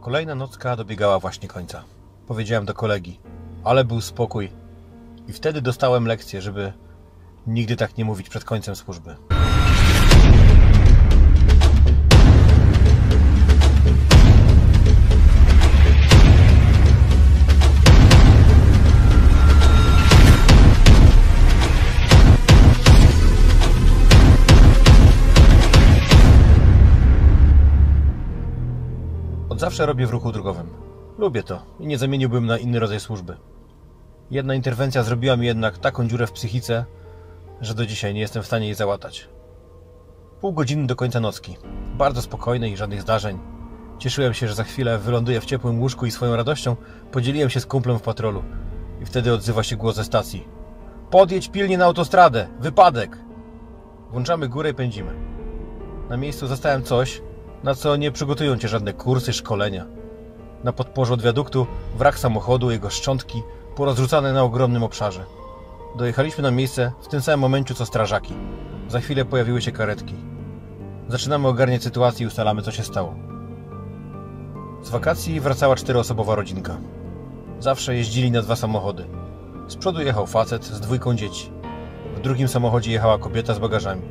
Kolejna nocka dobiegała właśnie końca. Powiedziałem do kolegi, ale był spokój. I wtedy dostałem lekcję, żeby nigdy tak nie mówić przed końcem służby. Zawsze robię w ruchu drogowym. Lubię to i nie zamieniłbym na inny rodzaj służby. Jedna interwencja zrobiła mi jednak taką dziurę w psychice, że do dzisiaj nie jestem w stanie jej załatać. Pół godziny do końca nocki. Bardzo spokojnej i żadnych zdarzeń. Cieszyłem się, że za chwilę wyląduję w ciepłym łóżku i swoją radością podzieliłem się z kumplem w patrolu. I wtedy odzywa się głos ze stacji. Podjedź pilnie na autostradę! Wypadek! Włączamy górę i pędzimy. Na miejscu zastałem coś, na co nie przygotują cię żadne kursy, szkolenia. Na podporzu od wiaduktu wrak samochodu, jego szczątki porozrzucane na ogromnym obszarze. Dojechaliśmy na miejsce w tym samym momencie co strażaki. Za chwilę pojawiły się karetki. Zaczynamy ogarniać sytuację i ustalamy co się stało. Z wakacji wracała czteroosobowa rodzinka. Zawsze jeździli na dwa samochody. Z przodu jechał facet z dwójką dzieci. W drugim samochodzie jechała kobieta z bagażami.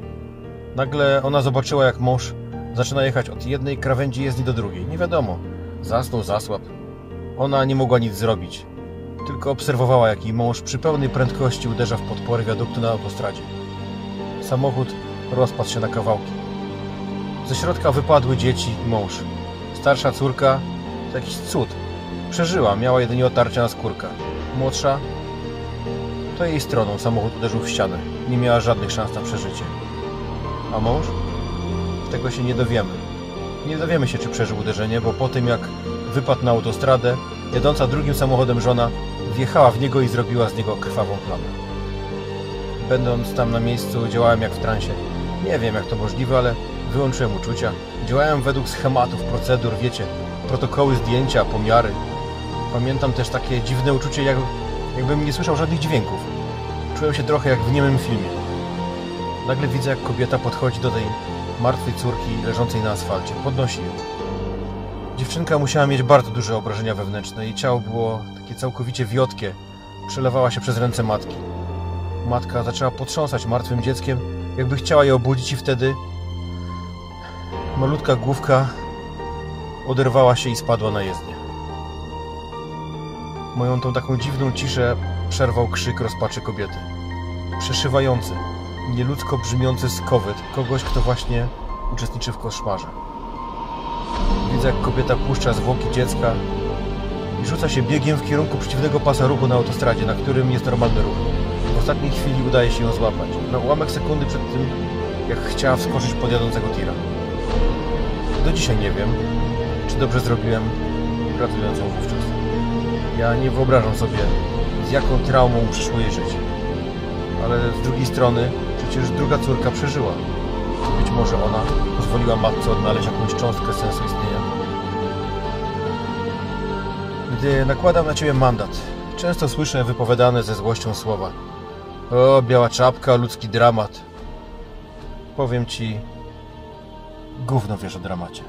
Nagle ona zobaczyła, jak mąż zaczyna jechać od jednej krawędzi jezdni do drugiej. Nie wiadomo, zasnął, zasłab. Ona nie mogła nic zrobić. Tylko obserwowała, jak jej mąż przy pełnej prędkości uderza w podpory wiaduktu na autostradzie. Samochód rozpadł się na kawałki. Ze środka wypadły dzieci i mąż. Starsza córka to jakiś cud. Przeżyła, miała jedynie otarcia na skórkach. Młodsza to jej stroną samochód uderzył w ścianę. Nie miała żadnych szans na przeżycie. A mąż? Tego się nie dowiemy. Nie dowiemy się, czy przeżył uderzenie, bo po tym jak wypadł na autostradę, jadąca drugim samochodem żona wjechała w niego i zrobiła z niego krwawą plamę. Będąc tam na miejscu, działałem jak w transie. Nie wiem, jak to możliwe, ale wyłączyłem uczucia. Działałem według schematów, procedur, wiecie, protokoły zdjęcia, pomiary. Pamiętam też takie dziwne uczucie, jak, jakbym nie słyszał żadnych dźwięków. Czułem się trochę jak w niemym filmie. Nagle widzę, jak kobieta podchodzi do tej martwej córki leżącej na asfalcie. Podnosi ją. Dziewczynka musiała mieć bardzo duże obrażenia wewnętrzne. Jej ciało było takie całkowicie wiotkie. Przelewała się przez ręce matki. Matka zaczęła potrząsać martwym dzieckiem, jakby chciała je obudzić i wtedy malutka główka oderwała się i spadła na jezdnię. Moją tą taką dziwną ciszę przerwał krzyk rozpaczy kobiety. Przeszywający, nieludzko brzmiący skowyt kogoś, kto właśnie uczestniczy w koszmarze. Widzę, jak kobieta puszcza zwłoki dziecka i rzuca się biegiem w kierunku przeciwnego pasa ruchu na autostradzie, na którym jest normalny ruch. W ostatniej chwili udaje się ją złapać. Na ułamek sekundy przed tym, jak chciała wskoczyć pod jadącego tira. Do dzisiaj nie wiem, czy dobrze zrobiłem, ratując ją wówczas. Ja nie wyobrażam sobie, z jaką traumą przyszło jej żyć. Ale z drugiej strony, przecież druga córka przeżyła. Być może ona pozwoliła matce odnaleźć jakąś cząstkę sensu istnienia. Gdy nakładam na ciebie mandat, często słyszę wypowiadane ze złością słowa. O, biała czapka, ludzki dramat. Powiem ci, gówno wiesz o dramacie.